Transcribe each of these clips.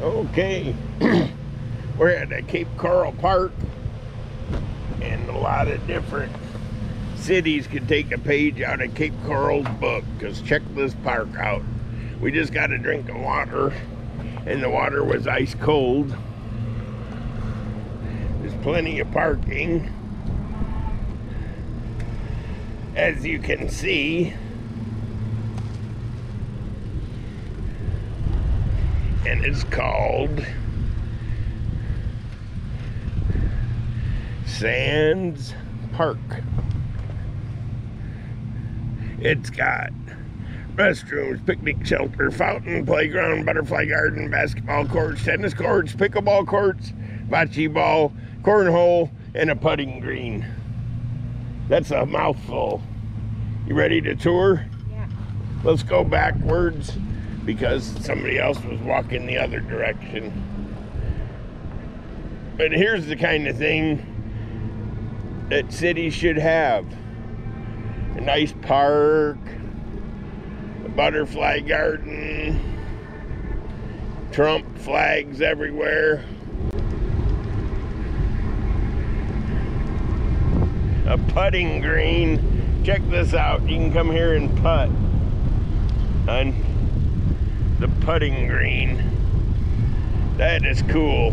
Okay, we're at the Cape Coral Park, and a lot of different cities could take a page out of Cape Coral's book. Cause check this park out. We just got a drink of water, and the water was ice cold. There's plenty of parking, as you can see. And it's called Sands Park. It's got restrooms, picnic shelter, fountain, playground, butterfly garden, basketball courts, tennis courts, pickleball courts, bocce ball, cornhole, and a putting green. That's a mouthful. You ready to tour? Yeah. Let's go backwards because somebody else was walking the other direction. But here's the kind of thing that cities should have a nice park, a butterfly garden, Trump flags everywhere. A putting green. Check this out. You can come here and putt. And the putting green. That is cool.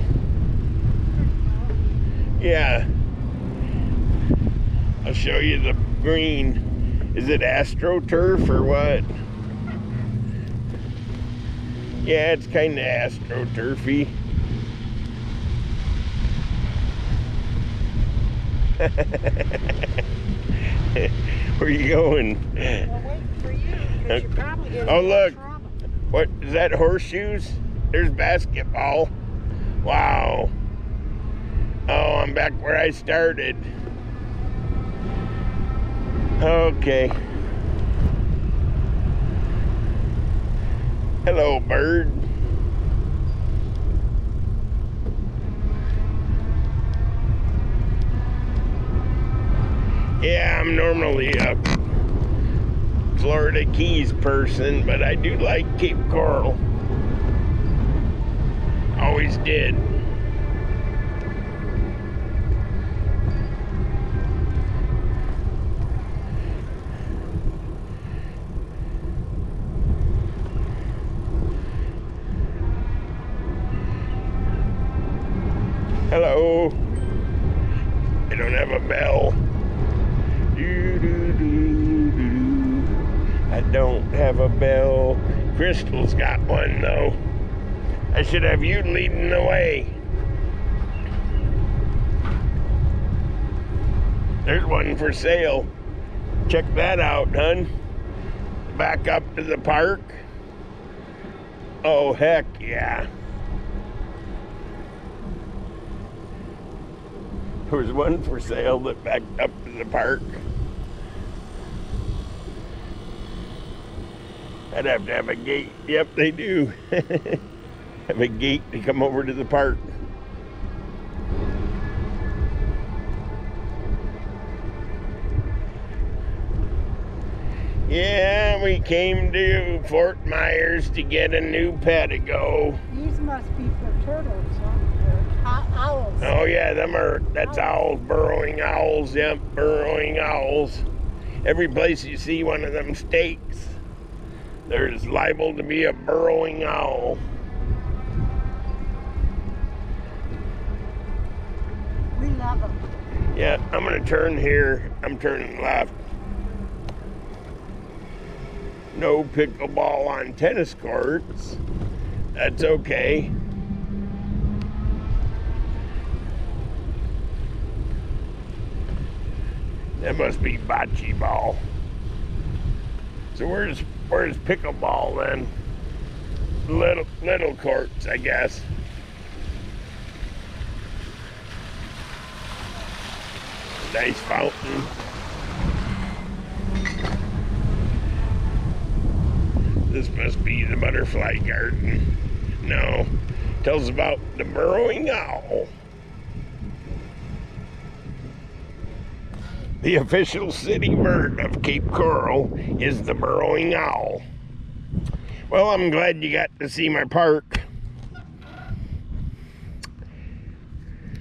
Yeah. I'll show you the green. Is it AstroTurf or what? Yeah, it's kind of AstroTurfy. Where are you going? Well, waiting for you because uh, you're probably getting Oh, look. What is that? Horseshoes? There's basketball. Wow. Oh, I'm back where I started. Okay. Hello, bird. Yeah, I'm normally a Florida Keys person, but I do like Cape Coral. Always did. Hello. I don't have a bell. Do, do, do. I don't have a bell. Crystal's got one though. I should have you leading the way. There's one for sale. Check that out, hun. Back up to the park. Oh, heck yeah. There was one for sale that backed up to the park. I'd have to have a gate. Yep, they do. have a gate to come over to the park. Yeah, we came to Fort Myers to get a new Pedego. These must be for turtles, huh? Or owls. Oh yeah, them are that's owls, burrowing owls. Yep, burrowing owls. Every place you see one of them stakes, there's liable to be a burrowing owl. We love them. Yeah, I'm gonna turn here. I'm turning left. No pickleball on tennis courts. That's okay. That must be bocce ball. So where's where's pickleball then? Little little courts, I guess. Nice fountain. This must be the butterfly garden. No. Tells about the burrowing owl. The official city bird of Cape Coral is the burrowing owl. Well, I'm glad you got to see my park.